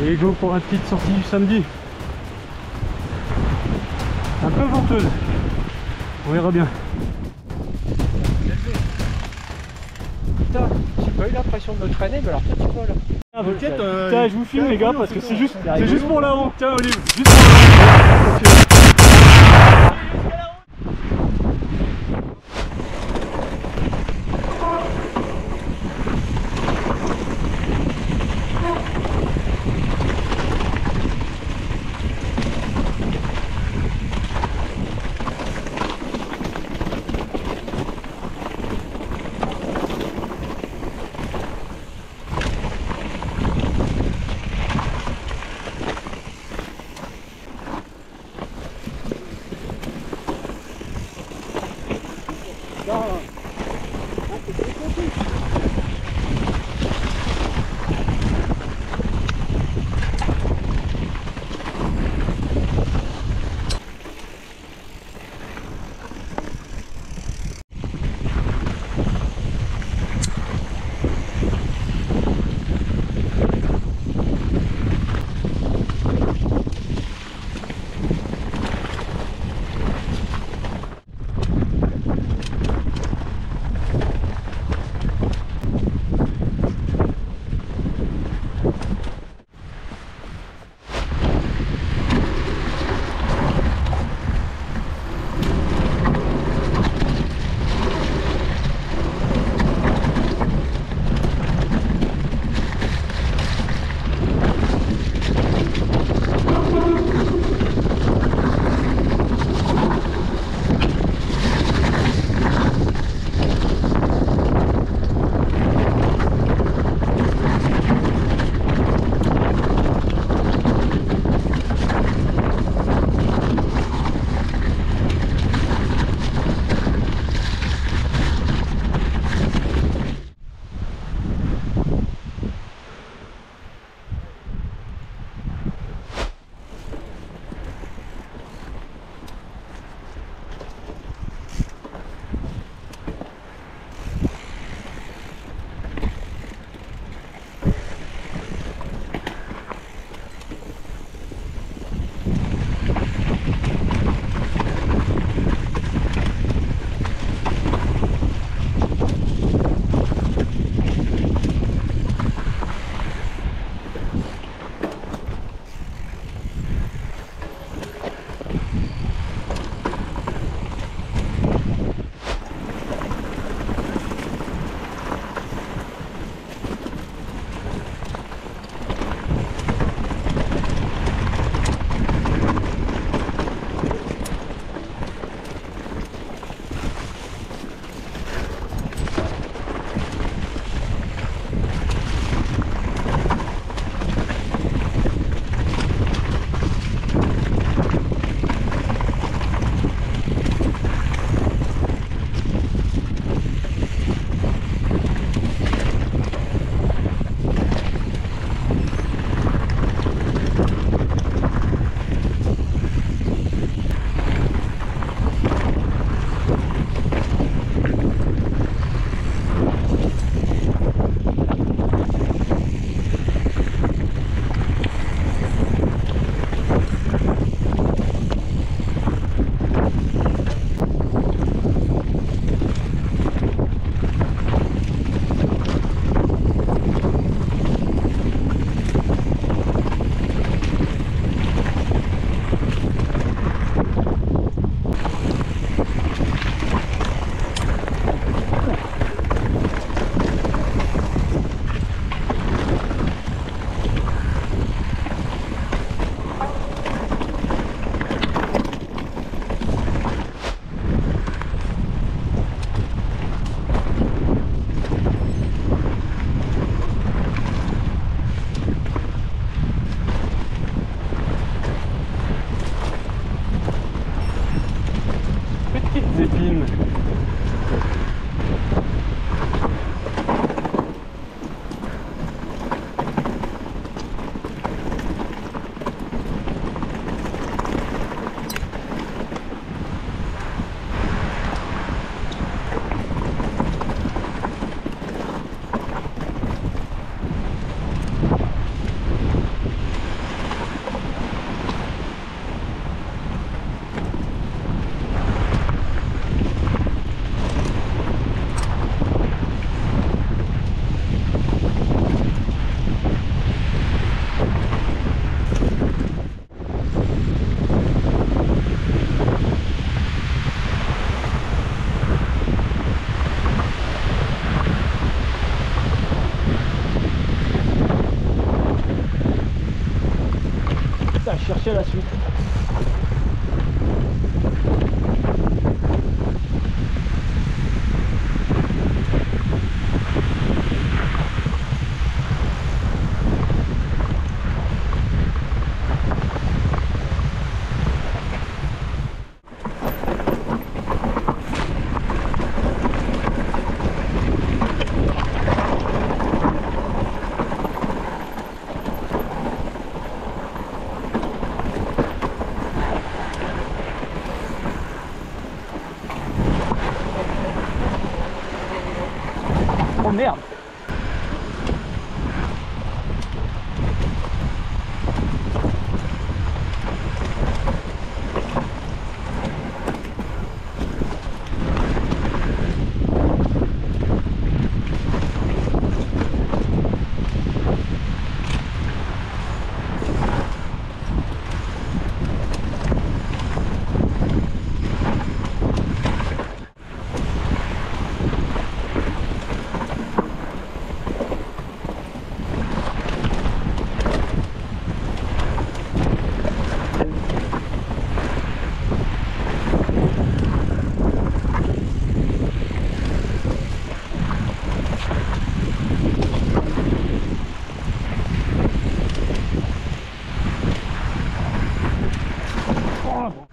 Allez, go pour la petite sortie du samedi. Un peu venteuse. On verra bien. Putain, j'ai pas eu l'impression de me traîner, mais alors toi tu vois là. Ah, bah, euh, Tiens, je vous filme les gars parce que c'est juste, c'est juste pour la honte. Tiens, Olive, juste pour passer la suite. C'est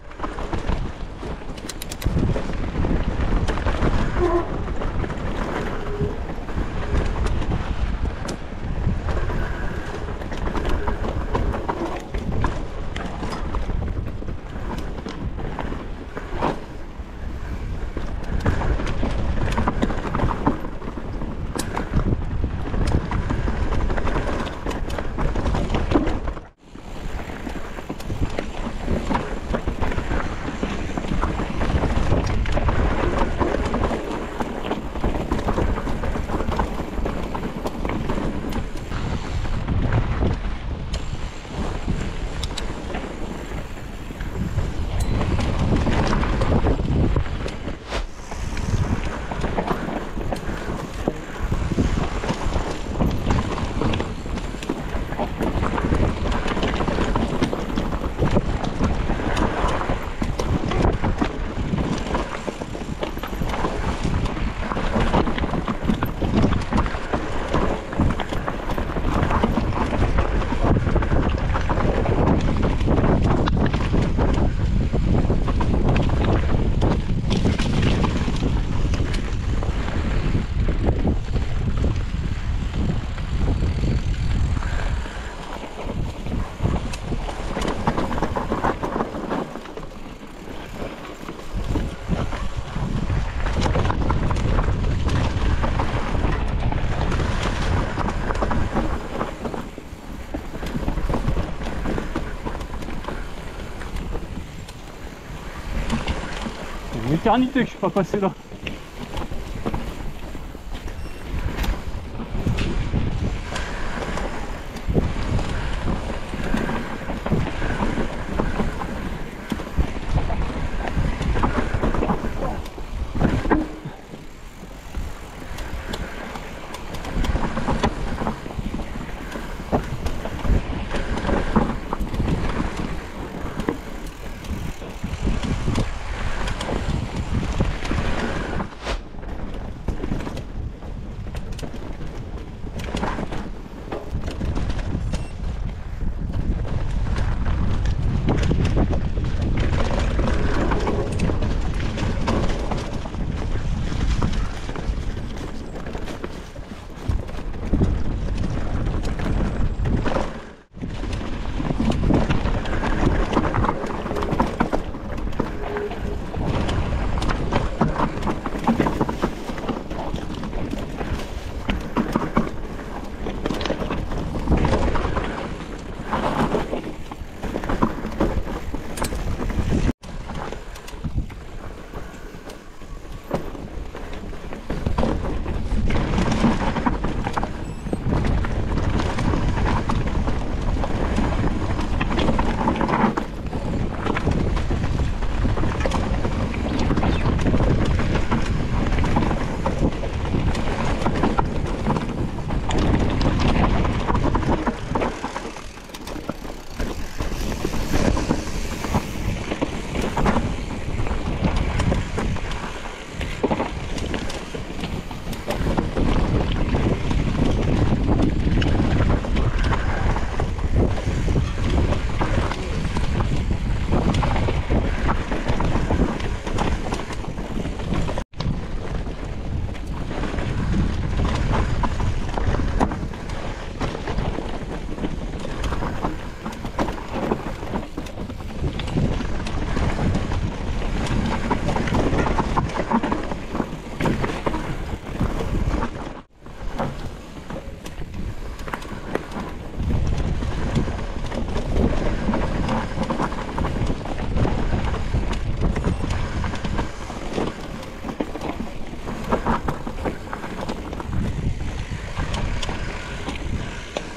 éternité que je suis pas passé là.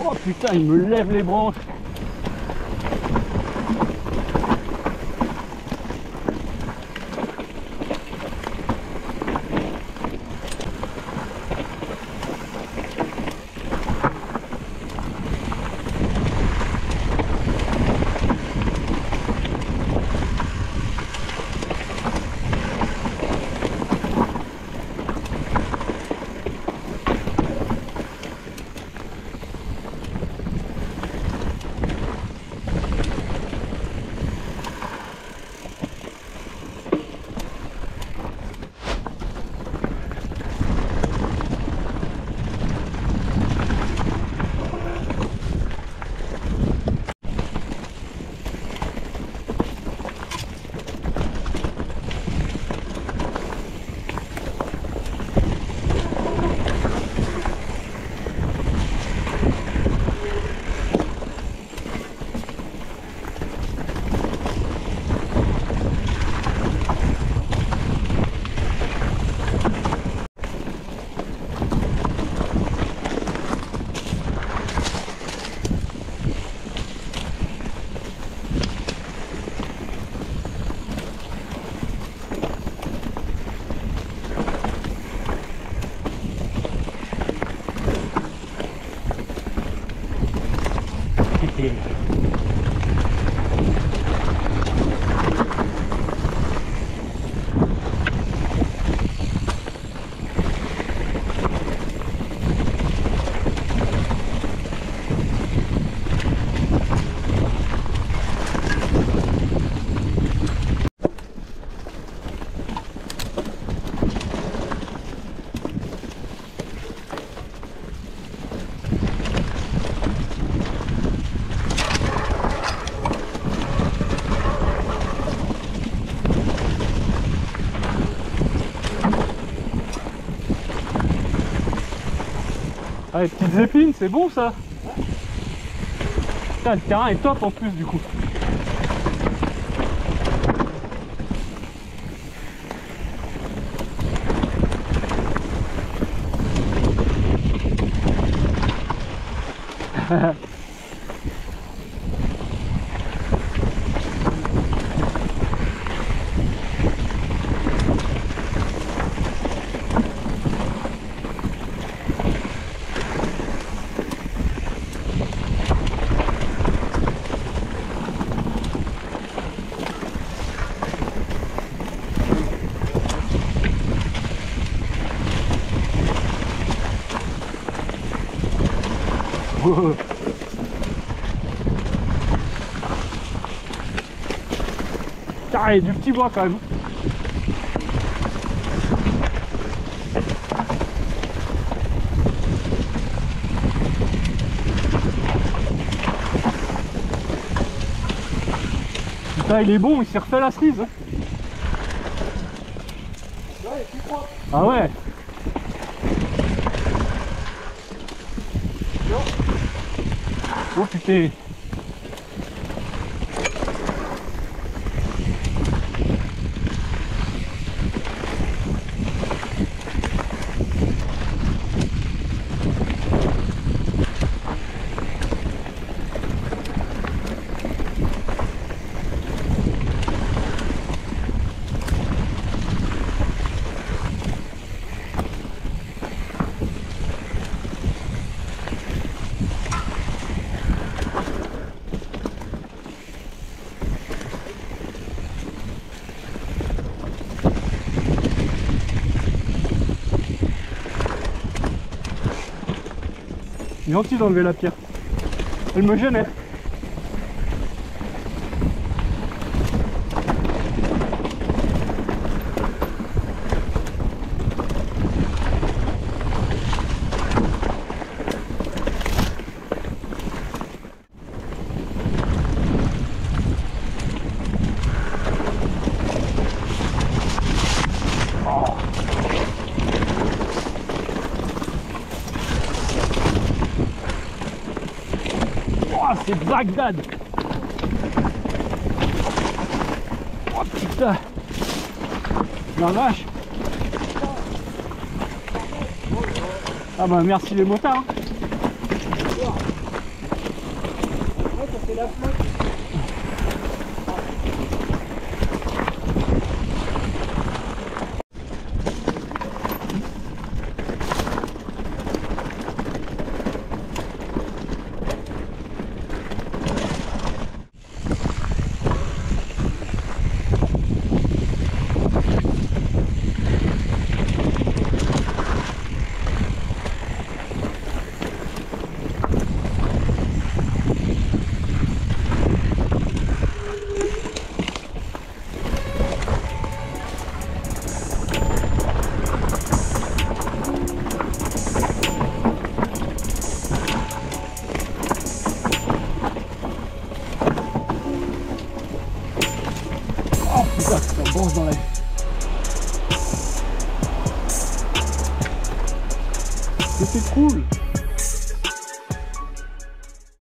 Oh putain, il me lève les branches. Ah, les petites épines, c'est bon ça Putain, le terrain est top en plus du coup. Il du petit bois quand même. Putain, il est bon, il s'est refait la cerise. hein. Ah ouais Oh putain Gentil d'enlever la pierre. Elle me gênait. Bagdad. Oh putain. La vache. Ah bah merci les motards. Hein.